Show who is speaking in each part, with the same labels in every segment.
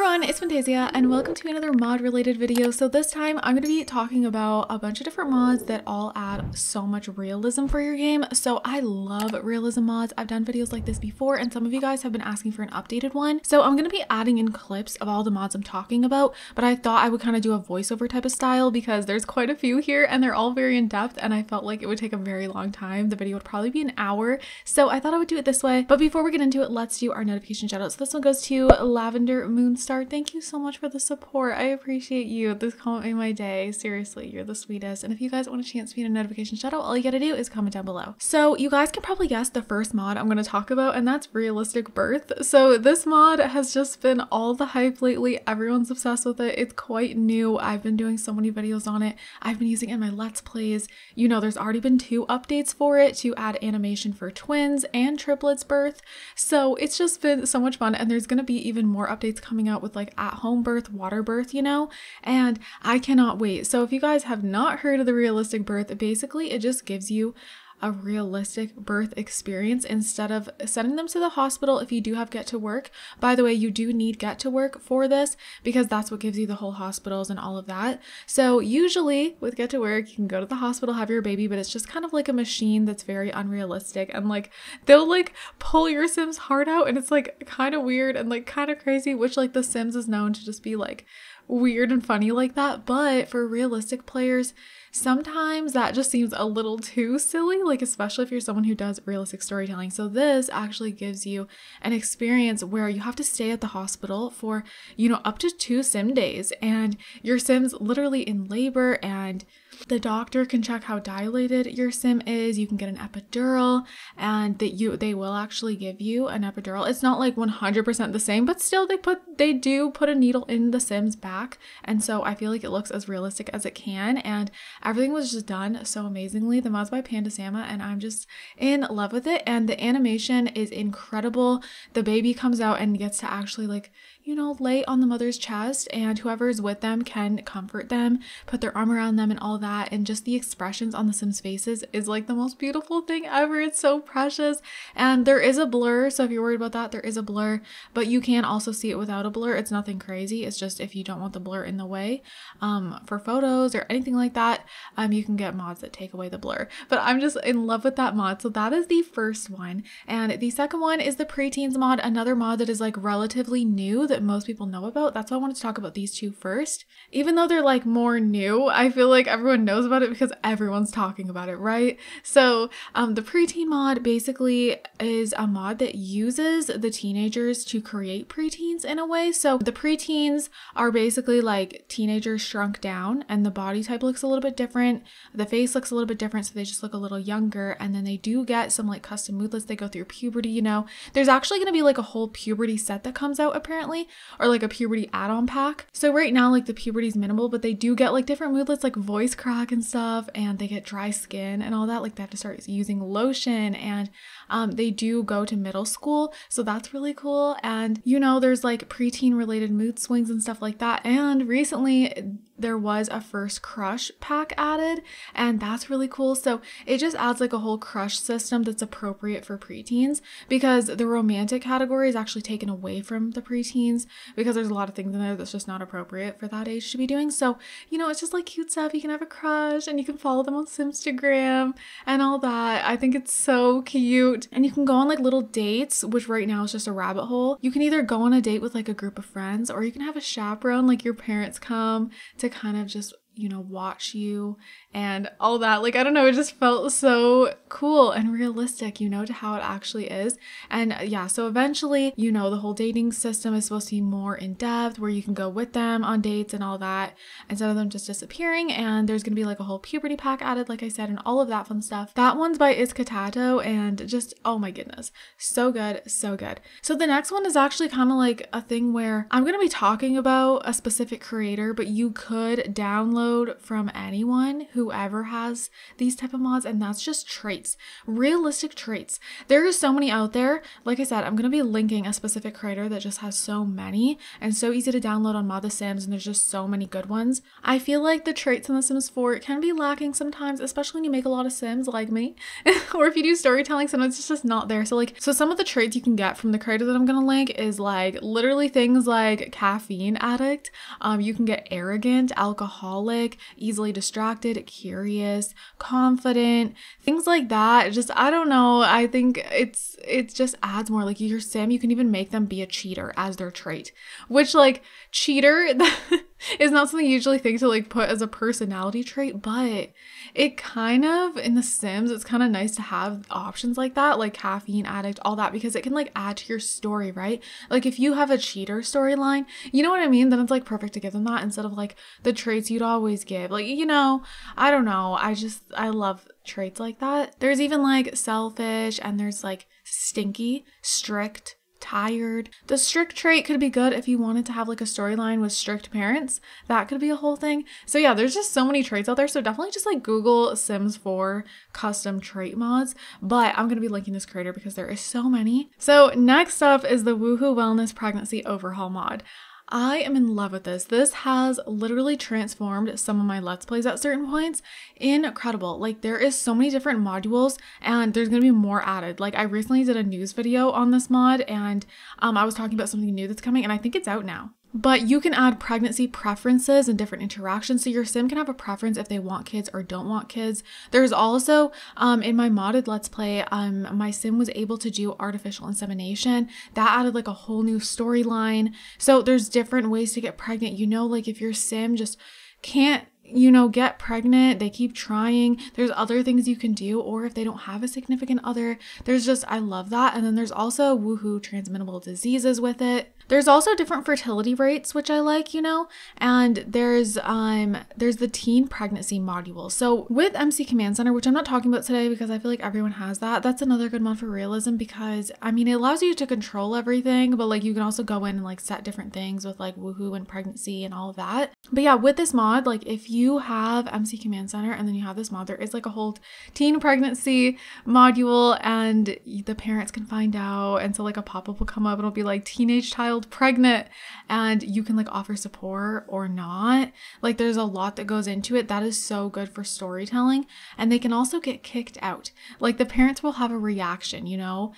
Speaker 1: everyone, it's Fantayzia and welcome to another mod related video. So this time I'm going to be talking about a bunch of different mods that all add so much realism for your game. So I love realism mods. I've done videos like this before and some of you guys have been asking for an updated one. So I'm going to be adding in clips of all the mods I'm talking about, but I thought I would kind of do a voiceover type of style because there's quite a few here and they're all very in depth and I felt like it would take a very long time. The video would probably be an hour. So I thought I would do it this way. But before we get into it, let's do our notification shout out. So this one goes to Lavender Moonstar Thank you so much for the support. I appreciate you. This comment made my day. Seriously, you're the sweetest. And if you guys want a chance to be in a notification shout out, all you gotta do is comment down below. So you guys can probably guess the first mod I'm gonna talk about, and that's realistic birth. So this mod has just been all the hype lately. Everyone's obsessed with it. It's quite new. I've been doing so many videos on it. I've been using it in my Let's Plays. You know, there's already been two updates for it to add animation for twins and triplets birth. So it's just been so much fun, and there's gonna be even more updates coming out with like at home birth, water birth, you know? And I cannot wait. So if you guys have not heard of the realistic birth, basically it just gives you a realistic birth experience instead of sending them to the hospital if you do have get to work. By the way, you do need get to work for this because that's what gives you the whole hospitals and all of that. So, usually with get to work, you can go to the hospital, have your baby, but it's just kind of like a machine that's very unrealistic and like they'll like pull your Sims heart out and it's like kind of weird and like kind of crazy, which like The Sims is known to just be like weird and funny like that. But for realistic players, sometimes that just seems a little too silly, like especially if you're someone who does realistic storytelling. So this actually gives you an experience where you have to stay at the hospital for, you know, up to two sim days and your sim's literally in labor and the doctor can check how dilated your sim is. You can get an epidural and that you they will actually give you an epidural. It's not like 100% the same, but still they put they do put a needle in the sim's back. And so I feel like it looks as realistic as it can and everything was just done so amazingly. The mod's by Panda Sama and I'm just in love with it and the animation is incredible. The baby comes out and gets to actually like you know, lay on the mother's chest and whoever's with them can comfort them, put their arm around them and all that. And just the expressions on the Sims faces is like the most beautiful thing ever. It's so precious. And there is a blur. So if you're worried about that, there is a blur, but you can also see it without a blur. It's nothing crazy. It's just if you don't want the blur in the way um, for photos or anything like that, um, you can get mods that take away the blur. But I'm just in love with that mod. So that is the first one. And the second one is the preteens mod, another mod that is like relatively new that that most people know about. That's why I wanted to talk about these two first. Even though they're like more new, I feel like everyone knows about it because everyone's talking about it, right? So, um, the preteen mod basically is a mod that uses the teenagers to create preteens in a way. So, the preteens are basically like teenagers shrunk down, and the body type looks a little bit different. The face looks a little bit different, so they just look a little younger. And then they do get some like custom moodlets. They go through puberty, you know. There's actually going to be like a whole puberty set that comes out apparently or like a puberty add-on pack. So right now like the puberty is minimal, but they do get like different moodlets like voice crack and stuff and they get dry skin and all that. Like they have to start using lotion and um, they do go to middle school. So that's really cool. And you know, there's like preteen related mood swings and stuff like that. And recently there was a first crush pack added and that's really cool so it just adds like a whole crush system that's appropriate for preteens because the romantic category is actually taken away from the preteens because there's a lot of things in there that's just not appropriate for that age to be doing so you know it's just like cute stuff you can have a crush and you can follow them on Simstagram and all that I think it's so cute and you can go on like little dates which right now is just a rabbit hole. You can either go on a date with like a group of friends or you can have a chaperone like your parents come to kind of just you know, watch you and all that. Like, I don't know, it just felt so cool and realistic, you know, to how it actually is. And uh, yeah, so eventually, you know, the whole dating system is supposed to be more in depth where you can go with them on dates and all that instead of them just disappearing. And there's gonna be like a whole puberty pack added, like I said, and all of that fun stuff. That one's by Iskatato and just, oh my goodness, so good, so good. So the next one is actually kind of like a thing where I'm gonna be talking about a specific creator, but you could download from anyone whoever has these type of mods and that's just traits realistic traits. There are so many out there. Like i said i'm going to be linking a specific creator that just has so many and so easy to download on mod the sims and there's just so many good ones. I feel like the traits in the sims 4 can be lacking sometimes especially when you make a lot of sims like me or if you do storytelling sometimes it's just not there. So like so some of the traits you can get from the creator that i'm going to link is like literally things like caffeine addict um, you can get arrogant alcoholic easily distracted curious confident things like that. Just i don't know. I think it's it just adds more. Like your sim you can even make them be a cheater as their trait which like cheater is not something you usually think to like put as a personality trait but it kind of in the sims it's kind of nice to have options like that like caffeine addict all that because it can like add to your story right? Like if you have a cheater storyline you know what i mean? Then it's like perfect to give them that instead of like the traits you'd always give. Like you know i don't know i just i love traits like that. There's even like selfish and there's like stinky strict tired. The strict trait could be good if you wanted to have like a storyline with strict parents. That could be a whole thing. So yeah, there's just so many traits out there. So definitely just like Google Sims 4 custom trait mods. But I'm gonna be linking this creator because there is so many. So next up is the Woohoo Wellness Pregnancy Overhaul mod. I am in love with this. This has literally transformed some of my Let's Plays at certain points. Incredible. Like, there is so many different modules, and there's going to be more added. Like, I recently did a news video on this mod, and um, I was talking about something new that's coming, and I think it's out now. But you can add pregnancy preferences and different interactions. So your sim can have a preference if they want kids or don't want kids. There's also, um, in my modded Let's Play, um, my sim was able to do artificial insemination. That added like a whole new storyline. So there's different ways to get pregnant. You know, like if your sim just can't you know, get pregnant, they keep trying. There's other things you can do, or if they don't have a significant other, there's just, I love that. And then there's also woohoo transmittable diseases with it. There's also different fertility rates, which I like, you know, and there's um there's the teen pregnancy module. So with MC Command Center, which I'm not talking about today because I feel like everyone has that, that's another good mod for realism because I mean it allows you to control everything, but like you can also go in and like set different things with like woohoo and pregnancy and all of that. But yeah, with this mod, like if you have MC Command Center and then you have this mod, there is like a whole teen pregnancy module and the parents can find out. And so like a pop-up will come up it'll be like teenage child child pregnant and you can like offer support or not. Like there's a lot that goes into it. That is so good for storytelling. And they can also get kicked out. Like the parents will have a reaction, you know?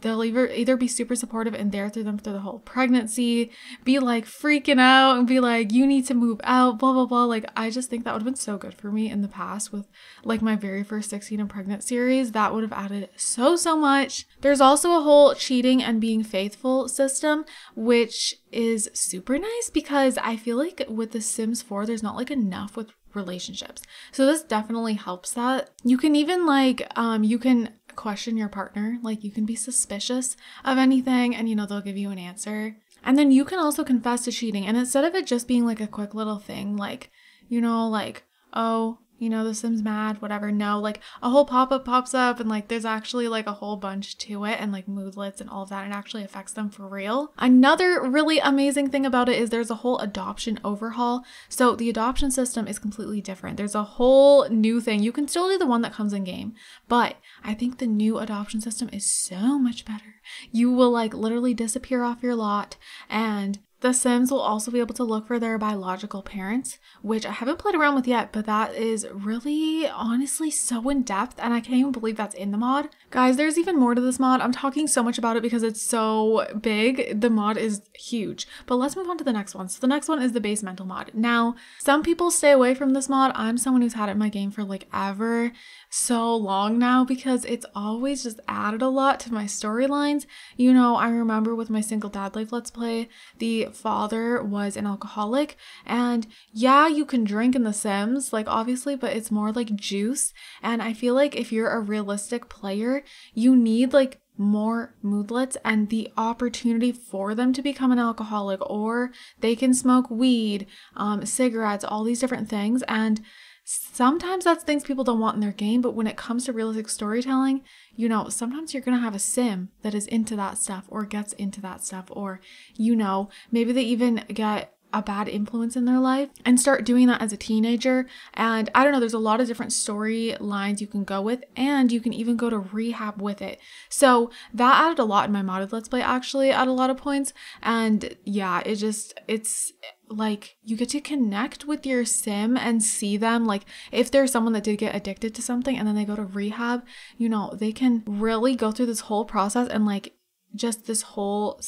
Speaker 1: They'll either either be super supportive and there through them through the whole pregnancy, be like freaking out and be like, you need to move out, blah blah blah. Like I just think that would have been so good for me in the past with like my very first 16 and pregnant series. That would have added so so much. There's also a whole cheating and being faithful system, which is super nice because I feel like with The Sims 4, there's not like enough with relationships. So this definitely helps that. You can even like um you can question your partner. Like you can be suspicious of anything and you know they'll give you an answer. And then you can also confess to cheating. And instead of it just being like a quick little thing, like, you know, like, oh, you know, the Sims mad, whatever. No, like a whole pop up pops up and like there's actually like a whole bunch to it and like moodlets and all of that and actually affects them for real. Another really amazing thing about it is there's a whole adoption overhaul. So the adoption system is completely different. There's a whole new thing. You can still do the one that comes in game, but I think the new adoption system is so much better. You will like literally disappear off your lot and the Sims will also be able to look for their biological parents, which I haven't played around with yet, but that is really honestly so in depth and I can't even believe that's in the mod. Guys, there's even more to this mod. I'm talking so much about it because it's so big. The mod is huge. But let's move on to the next one. So the next one is the Basemental mod. Now, some people stay away from this mod. I'm someone who's had it in my game for like ever so long now because it's always just added a lot to my storylines. You know, I remember with my single dad life let's play, the father was an alcoholic and yeah, you can drink in the Sims, like obviously, but it's more like juice. And I feel like if you're a realistic player, you need like more moodlets and the opportunity for them to become an alcoholic or they can smoke weed um, cigarettes all these different things. And sometimes that's things people don't want in their game but when it comes to realistic storytelling you know sometimes you're going to have a sim that is into that stuff or gets into that stuff or you know maybe they even get a bad influence in their life and start doing that as a teenager. And I don't know, there's a lot of different storylines you can go with, and you can even go to rehab with it. So that added a lot in my modded Let's Play actually at a lot of points. And yeah, it just, it's like you get to connect with your sim and see them like if there's someone that did get addicted to something and then they go to rehab you know they can really go through this whole process and like just this whole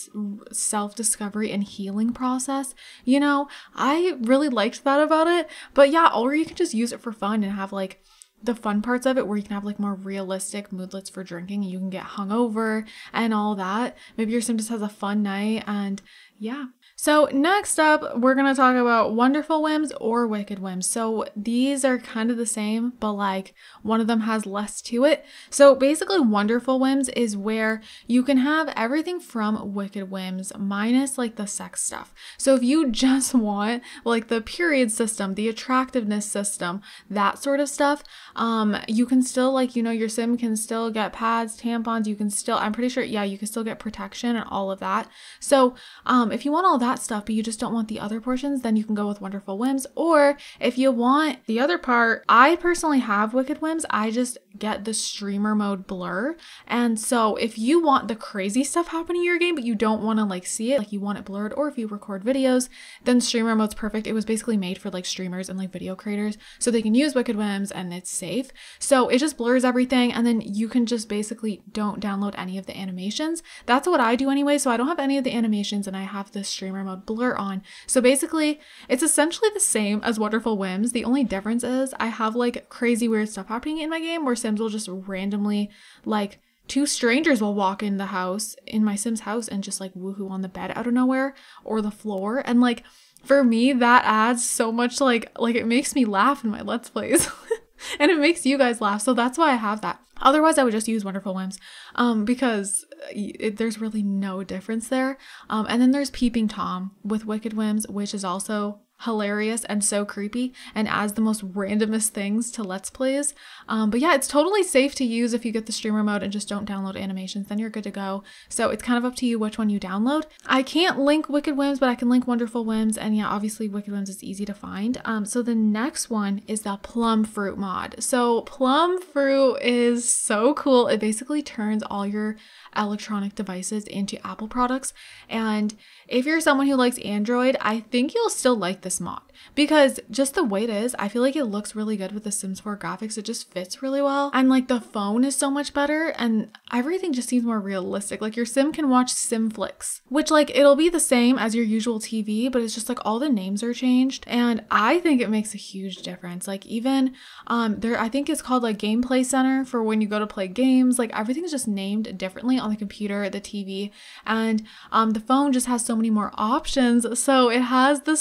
Speaker 1: self discovery and healing process. You know, I really liked that about it. But yeah, or you can just use it for fun and have like the fun parts of it where you can have like more realistic moodlets for drinking you can get hungover and all that. Maybe your sim just has a fun night and yeah, so next up, we're going to talk about wonderful whims or wicked whims. So these are kind of the same, but like one of them has less to it. So basically wonderful whims is where you can have everything from wicked whims minus like the sex stuff. So if you just want like the period system, the attractiveness system, that sort of stuff, um, you can still like, you know, your sim can still get pads, tampons, you can still, I'm pretty sure, yeah, you can still get protection and all of that. So um, if you want all that that stuff, but you just don't want the other portions, then you can go with Wonderful Whims. Or if you want the other part, I personally have Wicked Whims. I just get the streamer mode blur. And so if you want the crazy stuff happening in your game, but you don't want to like see it, like you want it blurred, or if you record videos, then streamer mode's perfect. It was basically made for like streamers and like video creators so they can use Wicked Whims and it's safe. So it just blurs everything and then you can just basically don't download any of the animations. That's what I do anyway. So I don't have any of the animations and I have the streamer camera mode blur on. So basically, it's essentially the same as Wonderful Whims. The only difference is I have like crazy weird stuff happening in my game where Sims will just randomly like two strangers will walk in the house in my Sims house and just like woohoo on the bed out of nowhere or the floor and like for me that adds so much like like it makes me laugh in my let's plays and it makes you guys laugh so that's why I have that. Otherwise, I would just use Wonderful Whims um, because it, there's really no difference there. Um, and then there's Peeping Tom with Wicked Whims, which is also hilarious and so creepy and adds the most randomest things to Let's Plays. Um, but yeah, it's totally safe to use if you get the streamer mode and just don't download animations, then you're good to go. So it's kind of up to you which one you download. I can't link Wicked Whims, but I can link Wonderful Whims. And yeah, obviously Wicked Whims is easy to find. Um, so the next one is the Plumfruit mod. So Plumfruit is so cool. It basically turns all your electronic devices into Apple products. And if you're someone who likes Android, I think you'll still like this mod because just the way it is, I feel like it looks really good with the Sims 4 graphics. It just fits really well. And like the phone is so much better and everything just seems more realistic. Like your Sim can watch Simflix, which like it'll be the same as your usual TV, but it's just like all the names are changed. And I think it makes a huge difference. Like even um there I think it's called like Gameplay Center for when you go to play games. Like everything's just named differently on the computer, the TV, and um the phone just has so many more options. So it has the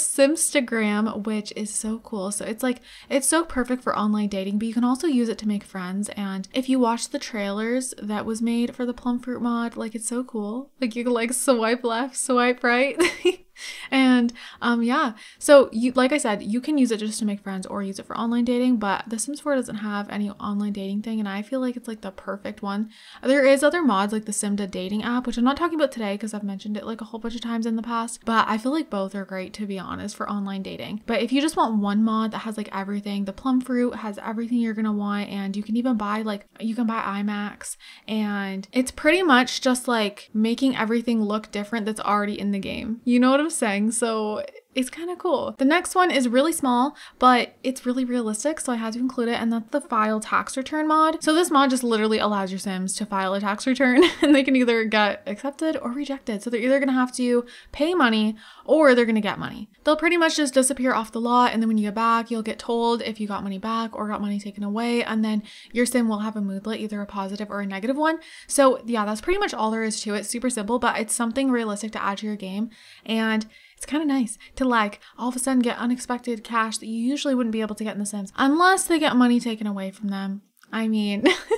Speaker 1: Simstagram, which is so cool. So it's like, it's so perfect for online dating, but you can also use it to make friends. And if you watch the trailers that was made for the Plumfruit mod, like it's so cool. Like you can like swipe left, swipe right. and um yeah so you like i said you can use it just to make friends or use it for online dating but the sims 4 doesn't have any online dating thing and i feel like it's like the perfect one. There is other mods like the simda dating app which i'm not talking about today because i've mentioned it like a whole bunch of times in the past but i feel like both are great to be honest for online dating. But if you just want one mod that has like everything the Plumfruit has everything you're gonna want and you can even buy like you can buy iMacs and it's pretty much just like making everything look different that's already in the game. You know what i'm saying. So it's kind of cool. The next one is really small, but it's really realistic, so I had to include it, and that's the file tax return mod. So this mod just literally allows your Sims to file a tax return, and they can either get accepted or rejected. So they're either gonna have to pay money or they're gonna get money. They'll pretty much just disappear off the lot, and then when you get back, you'll get told if you got money back or got money taken away, and then your Sim will have a moodlet, either a positive or a negative one. So yeah, that's pretty much all there is to it. Super simple, but it's something realistic to add to your game, and it's kind of nice to like all of a sudden get unexpected cash that you usually wouldn't be able to get in The Sims unless they get money taken away from them. I mean,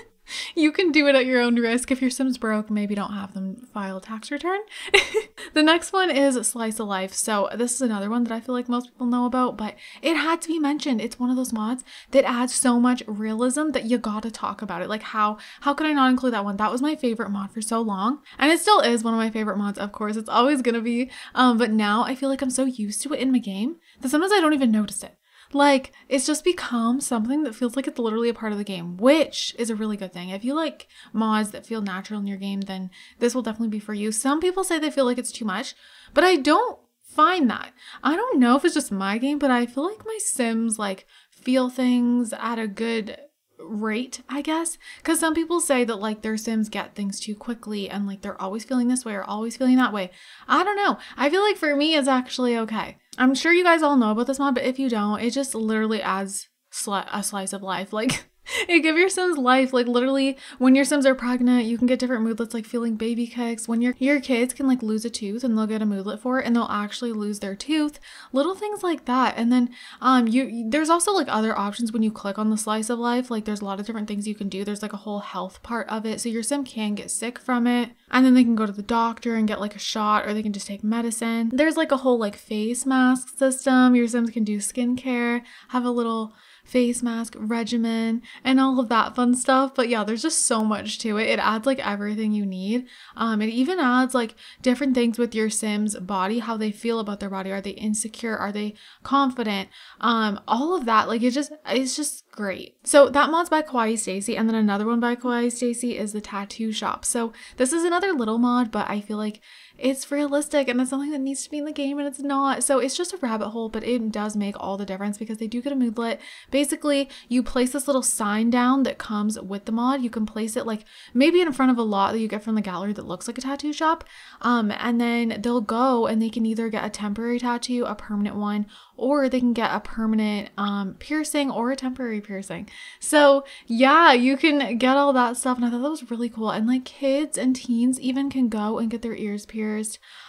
Speaker 1: you can do it at your own risk. If your Sims broke, maybe don't have them file a tax return. the next one is Slice of Life. So this is another one that I feel like most people know about, but it had to be mentioned. It's one of those mods that adds so much realism that you gotta talk about it. Like how how could I not include that one? That was my favorite mod for so long, and it still is one of my favorite mods. Of course, it's always gonna be. Um, but now I feel like I'm so used to it in my game that sometimes I don't even notice it. Like, it's just become something that feels like it's literally a part of the game, which is a really good thing. If you like mods that feel natural in your game, then this will definitely be for you. Some people say they feel like it's too much, but I don't find that. I don't know if it's just my game, but I feel like my Sims like feel things at a good rate, I guess. Because some people say that like their Sims get things too quickly and like they're always feeling this way or always feeling that way. I don't know. I feel like for me, it's actually okay. I'm sure you guys all know about this mod, but if you don't, it just literally adds sli- a slice of life. Like, it give your Sims life. Like literally, when your Sims are pregnant, you can get different moodlets like feeling baby kicks. When your your kids can like lose a tooth and they'll get a moodlet for it and they'll actually lose their tooth. Little things like that. And then um you there's also like other options when you click on the slice of life. Like there's a lot of different things you can do. There's like a whole health part of it. So your Sim can get sick from it. And then they can go to the doctor and get like a shot or they can just take medicine. There's like a whole like face mask system. Your Sims can do skincare, have a little face mask regimen and all of that fun stuff. But yeah, there's just so much to it. It adds like everything you need. Um, it even adds like different things with your Sim's body, how they feel about their body. Are they insecure? Are they confident? Um, all of that. Like it just it's just great. So that mod's by Kawaii Stacie, and then another one by Kawaii Stacie is the tattoo shop. So this is another little mod, but I feel like it's realistic and it's something that needs to be in the game and it's not. So it's just a rabbit hole, but it does make all the difference because they do get a moodlet. Basically, you place this little sign down that comes with the mod. You can place it like maybe in front of a lot that you get from the gallery that looks like a tattoo shop. Um, and then they'll go and they can either get a temporary tattoo, a permanent one, or they can get a permanent um, piercing or a temporary piercing. So yeah, you can get all that stuff. And I thought that was really cool. And like kids and teens even can go and get their ears pierced.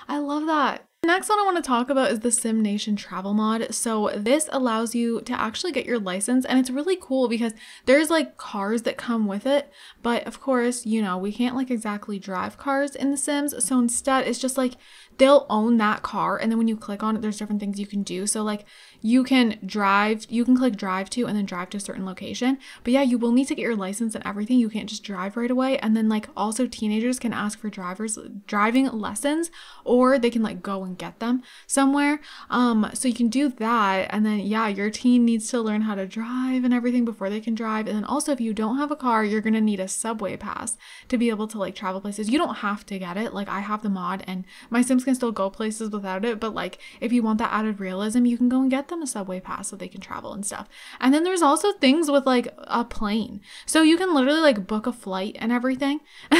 Speaker 1: I love that. The next one I want to talk about is the SimNation travel mod. So this allows you to actually get your license and it's really cool because there's like cars that come with it. But of course, you know, we can't like exactly drive cars in the Sims. So instead it's just like they'll own that car and then when you click on it there's different things you can do so like you can drive you can click drive to and then drive to a certain location. But yeah you will need to get your license and everything. You can't just drive right away. And then like also teenagers can ask for drivers driving lessons or they can like go and get them somewhere. Um so you can do that. And then yeah your teen needs to learn how to drive and everything before they can drive. And then also if you don't have a car you're going to need a subway pass to be able to like travel places. You don't have to get it. Like i have the mod and my sims can still go places without it, but like if you want that added realism, you can go and get them a subway pass so they can travel and stuff. And then there's also things with like a plane. So you can literally like book a flight and everything.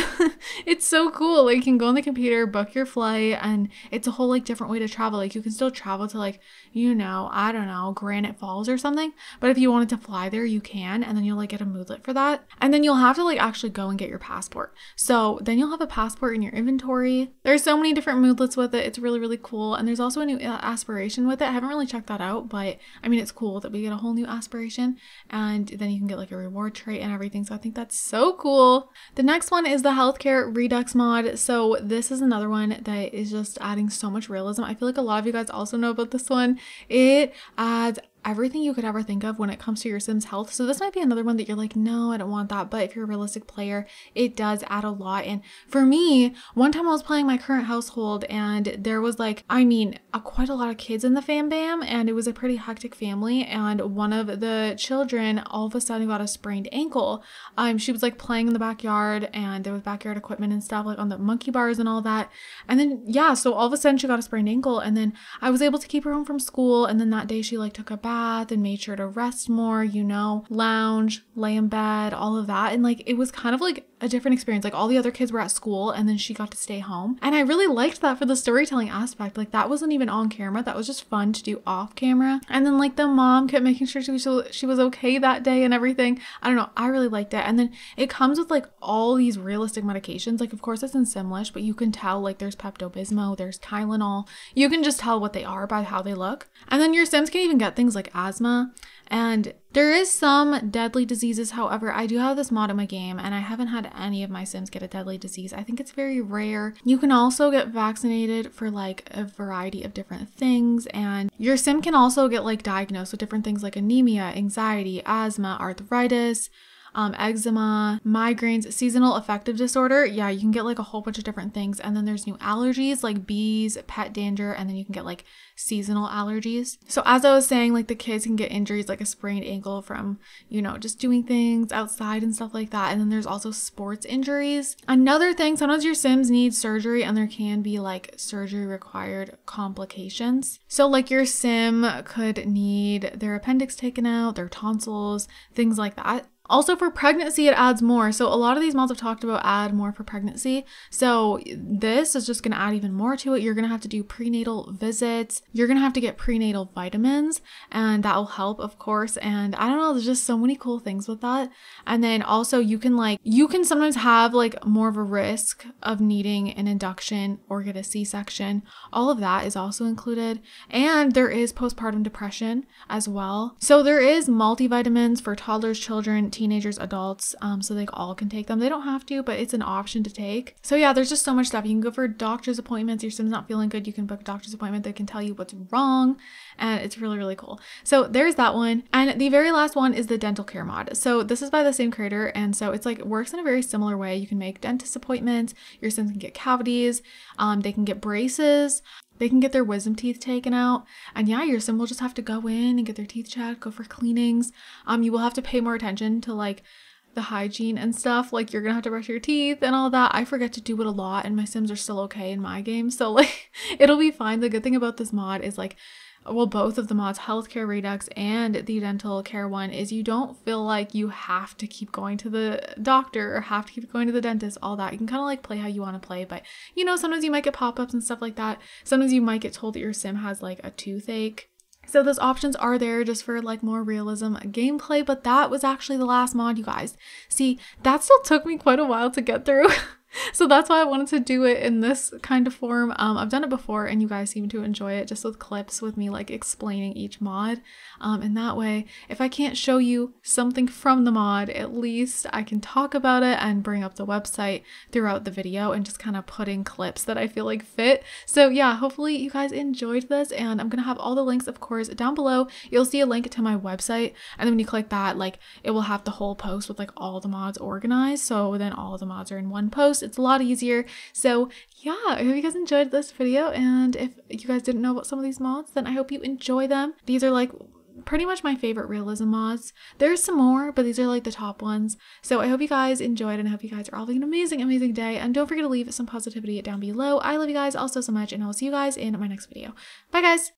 Speaker 1: it's so cool. Like you can go on the computer, book your flight, and it's a whole like different way to travel. Like you can still travel to like, you know, I don't know, Granite Falls or something. But if you wanted to fly there, you can, and then you'll like get a moodlet for that. And then you'll have to like actually go and get your passport. So then you'll have a passport in your inventory. There's so many different moodlets with it. It's really, really cool. And there's also a new uh, aspiration with it. I haven't really checked that out, but I mean, it's cool that we get a whole new aspiration and then you can get like a reward trait and everything. So I think that's so cool. The next one is the healthcare redux mod. So this is another one that is just adding so much realism. I feel like a lot of you guys also know about this one. It adds everything you could ever think of when it comes to your Sims health. So this might be another one that you're like, no, I don't want that. But if you're a realistic player, it does add a lot. And for me, one time I was playing my current household and there was like, I mean, a, quite a lot of kids in the fam bam and it was a pretty hectic family. And one of the children all of a sudden got a sprained ankle. Um, she was like playing in the backyard and there was backyard equipment and stuff like on the monkey bars and all that. And then, yeah, so all of a sudden she got a sprained ankle and then I was able to keep her home from school. And then that day she like took a bath bath and made sure to rest more, you know, lounge, lay in bed, all of that. And like it was kind of like a different experience. Like all the other kids were at school and then she got to stay home. And I really liked that for the storytelling aspect. Like that wasn't even on camera. That was just fun to do off camera. And then like the mom kept making sure she was she was okay that day and everything. I don't know. I really liked it. And then it comes with like all these realistic medications. Like of course it's in Simlish, but you can tell like there's Pepto-Bismol, there's Tylenol. You can just tell what they are by how they look. And then your Sims can even get things like asthma and There is some deadly diseases, however, I do have this mod in my game and I haven't had any of my Sims get a deadly disease. I think it's very rare. You can also get vaccinated for like a variety of different things and your Sim can also get like diagnosed with different things like anemia, anxiety, asthma, arthritis, um, eczema, migraines, seasonal affective disorder. Yeah, you can get like a whole bunch of different things. And then there's new allergies like bees, pet dander, and then you can get like seasonal allergies. So as I was saying, like the kids can get injuries like a sprained ankle from, you know, just doing things outside and stuff like that. And then there's also sports injuries. Another thing, sometimes your Sims need surgery and there can be like surgery required complications. So like your Sim could need their appendix taken out, their tonsils, things like that. Also for pregnancy, it adds more. So a lot of these mods I've talked about add more for pregnancy. So this is just going to add even more to it. You're going to have to do prenatal visits. You're going to have to get prenatal vitamins and that will help, of course. And I don't know, there's just so many cool things with that. And then also you can like, you can sometimes have like more of a risk of needing an induction or get a C-section. All of that is also included. And there is postpartum depression as well. So there is multivitamins for toddlers, children, teenagers, adults, um, so they all can take them. They don't have to, but it's an option to take. So yeah, there's just so much stuff. You can go for doctor's appointments. Your Sim's not feeling good, you can book a doctor's appointment. They can tell you what's wrong, and it's really, really cool. So there's that one. And the very last one is the dental care mod. So this is by the same creator, and so it's like it works in a very similar way. You can make dentist appointments, your Sims can get cavities, um, they can get braces. They can get their wisdom teeth taken out. And yeah, your sim will just have to go in and get their teeth checked, go for cleanings. Um, you will have to pay more attention to like the hygiene and stuff. Like you're gonna have to brush your teeth and all that. I forget to do it a lot and my sims are still okay in my game. So like it'll be fine. The good thing about this mod is like well, both of the mods, Healthcare Redux and the Dental Care one, is you don't feel like you have to keep going to the doctor or have to keep going to the dentist, all that. You can kind of like play how you want to play, but you know, sometimes you might get pop ups and stuff like that. Sometimes you might get told that your sim has like a toothache. So those options are there just for like more realism gameplay, but that was actually the last mod, you guys. See, that still took me quite a while to get through. so that's why I wanted to do it in this kind of form. Um, I've done it before and you guys seem to enjoy it just with clips with me like explaining each mod. Um, and that way, if I can't show you something from the mod, at least I can talk about it and bring up the website throughout the video and just kind of put in clips that I feel like fit. So yeah, hopefully you guys enjoyed this and I'm going to have all the links, of course, down below. You'll see a link to my website and then when you click that, like it will have the whole post with like all the mods organized. So then all the mods are in one post it's a lot easier. So yeah, I hope you guys enjoyed this video. And if you guys didn't know about some of these mods, then I hope you enjoy them. These are like pretty much my favorite realism mods. There's some more, but these are like the top ones. So I hope you guys enjoyed and I hope you guys are all having an amazing, amazing day. And don't forget to leave some positivity down below. I love you guys all so, so much and I'll see you guys in my next video. Bye guys!